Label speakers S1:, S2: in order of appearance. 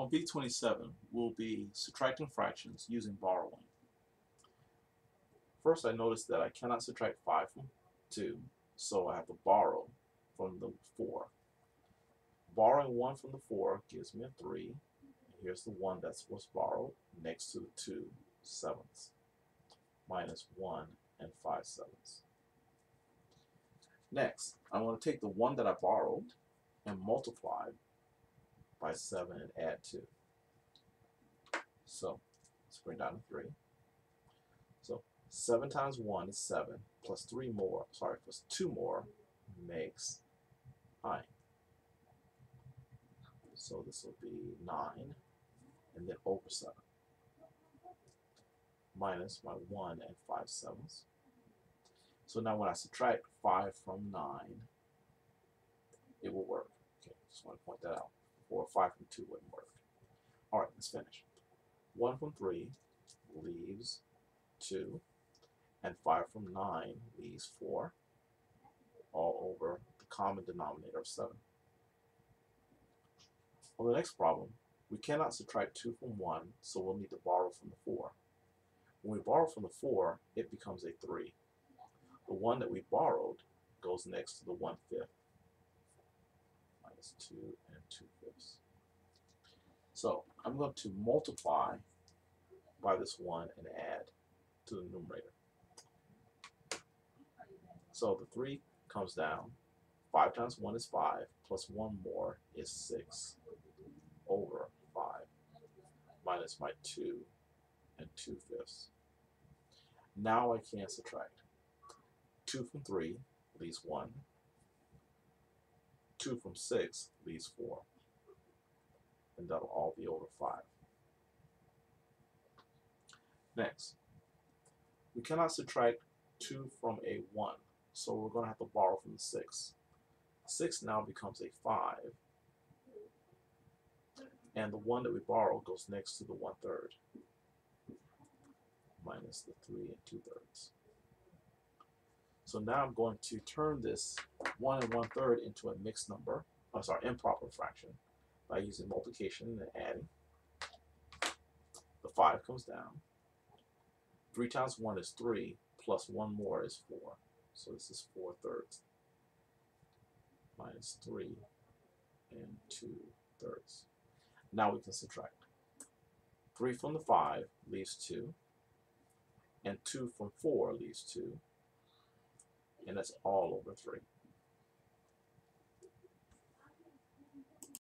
S1: On v27, we'll be subtracting fractions using borrowing. First, I notice that I cannot subtract 5 from 2, so I have to borrow from the 4. Borrowing 1 from the 4 gives me a 3. Here's the 1 that was borrowed next to the 2 sevenths, minus 1 and 5 sevenths. Next, I'm going to take the 1 that I borrowed and multiply by 7 and add 2. So let's bring down to 3. So 7 times 1 is 7, plus 3 more, sorry, plus 2 more makes 9. So this will be 9, and then over 7, minus my 1 and 5 sevenths. So now when I subtract 5 from 9, it will work. Okay, just want to point that out or 5 from 2 wouldn't work. Alright, let's finish. 1 from 3 leaves 2, and 5 from 9 leaves 4, all over the common denominator of 7. On the next problem, we cannot subtract 2 from 1, so we'll need to borrow from the 4. When we borrow from the 4, it becomes a 3. The one that we borrowed goes next to the 1 fifth. Minus 2 and 2 fifths. So I'm going to multiply by this 1 and add to the numerator. So the 3 comes down. 5 times 1 is 5, plus 1 more is 6 over 5, minus my 2 and 2 fifths. Now I can subtract. 2 from 3 leaves 1. 2 from 6 leaves 4. And that'll all be over 5. Next, we cannot subtract 2 from a 1, so we're going to have to borrow from the 6. 6 now becomes a 5, and the 1 that we borrow goes next to the 1 third, minus the 3 and 2 thirds. So now I'm going to turn this 1 and 1 third into a mixed number, I'm sorry, improper fraction, by using multiplication and adding. The 5 comes down. 3 times 1 is 3, plus 1 more is 4. So this is 4 thirds minus 3 and 2 thirds. Now we can subtract. 3 from the 5 leaves 2, and 2 from 4 leaves 2, and that's all over 3.